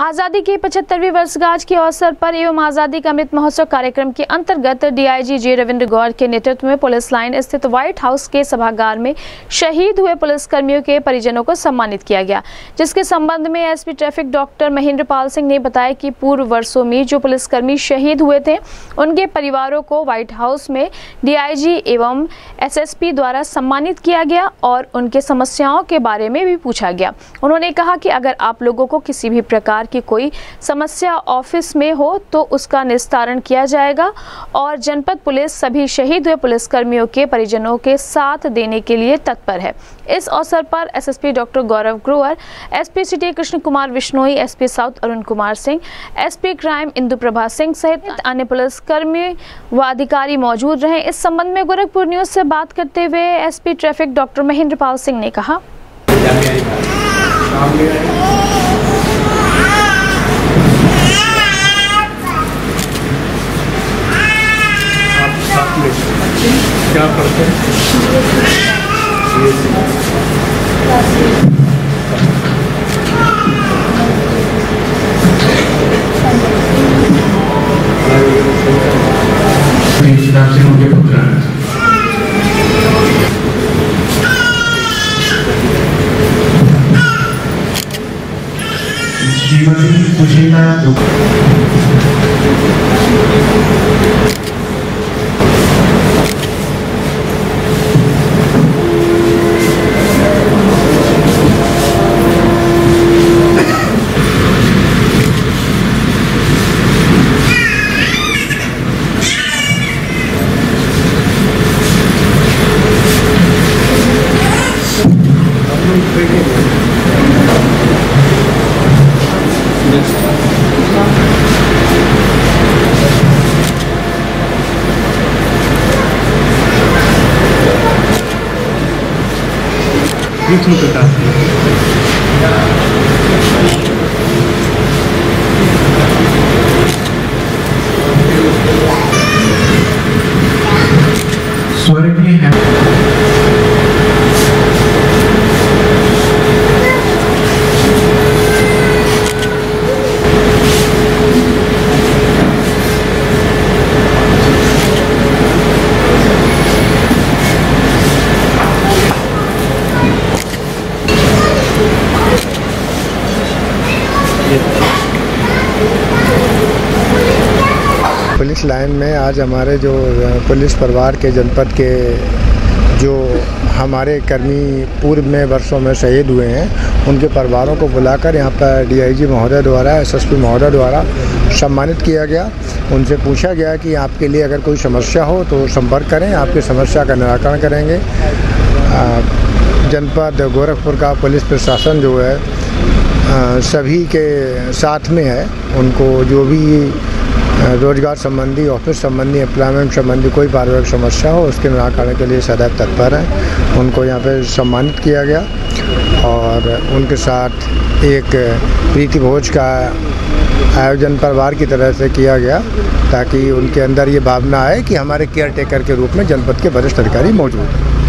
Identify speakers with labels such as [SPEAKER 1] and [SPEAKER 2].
[SPEAKER 1] आज़ादी की पचहत्तरवीं वर्षगांठ के अवसर पर एवं आज़ादी का अमृत महोत्सव कार्यक्रम के अंतर्गत डीआईजी जे रविंद्र गौर के नेतृत्व में पुलिस लाइन स्थित व्हाइट हाउस के सभागार में शहीद हुए पुलिसकर्मियों के परिजनों को सम्मानित किया गया, जिसके संबंध में SP traffic doctor Mahendra Pal Singh ने बताया कि पूर्व वर्षों में जो पुलिसकर्मी शहीद हुए थे, उनके परिवारों को व्हाइट हाउस में डीआईजी एवं एसएसपी द्वारा सम्मानित किया गया और उनके समस्याओं के बारे में भी पूछा गया। उन्होंने कहा कि अगर आप लोगों को किसी भी प्रकार की कोई समस्या ऑफ़िस में हो तो उसका निस्तारण किया जाएगा और जनपद पुलिस सभी शहीद हुए पुलिसकर्मियों के परिजनों के साथ देने के लिए तत्पर है। इस अवसर पर SSP doctor Gaurav Grover SP city Krishna Kumar Vishnoi SP south Arun Kumar Singh SP crime Indu Prabha Singh सहित अन्य पुलिसकर्मी व अधिकारी मौजूद रहे। इस संबंध में गोरखपुर न्यूज़ से बात करते हुए SP traffic doctor Mahendra Pal Singh ने कहा।
[SPEAKER 2] क्या पढ़ते हैं
[SPEAKER 3] हिसाब से उनके पुत्र हैं श्रीमती सुशीला दुख
[SPEAKER 2] YouTube
[SPEAKER 3] とか。
[SPEAKER 4] पुलिस लाइन में आज हमारे जो पुलिस परिवार के जनपद के जो हमारे कर्मी पूर्व में, वर्षों में शहीद हुए हैं, उनके परिवारों को बुलाकर यहाँ पर डीआईजी महोदय द्वारा, एसएसपी महोदय द्वारा सम्मानित किया गया। उनसे पूछा गया कि आपके लिए अगर कोई समस्या हो तो संपर्क करें, आपकी समस्या का निराकरण करेंगे। जनपद गोरखपुर का पुलिस प्रशासन जो है सभी के साथ में है। उनको जो भी रोज़गार संबंधी, ऑफ़िस संबंधी एम्प्लॉयमेंट संबंधी कोई पारिवारिक समस्या हो, उसके निराकरण के लिए सदैव तत्पर है। उनको यहाँ पे सम्मानित किया गया और उनके साथ एक प्रीति भोज का आयोजन परिवार की तरह से किया गया ताकि उनके अंदर ये भावना आए कि हमारे केयर टेकर के रूप में जनपद के वरिष्ठ अधिकारी मौजूद हैं।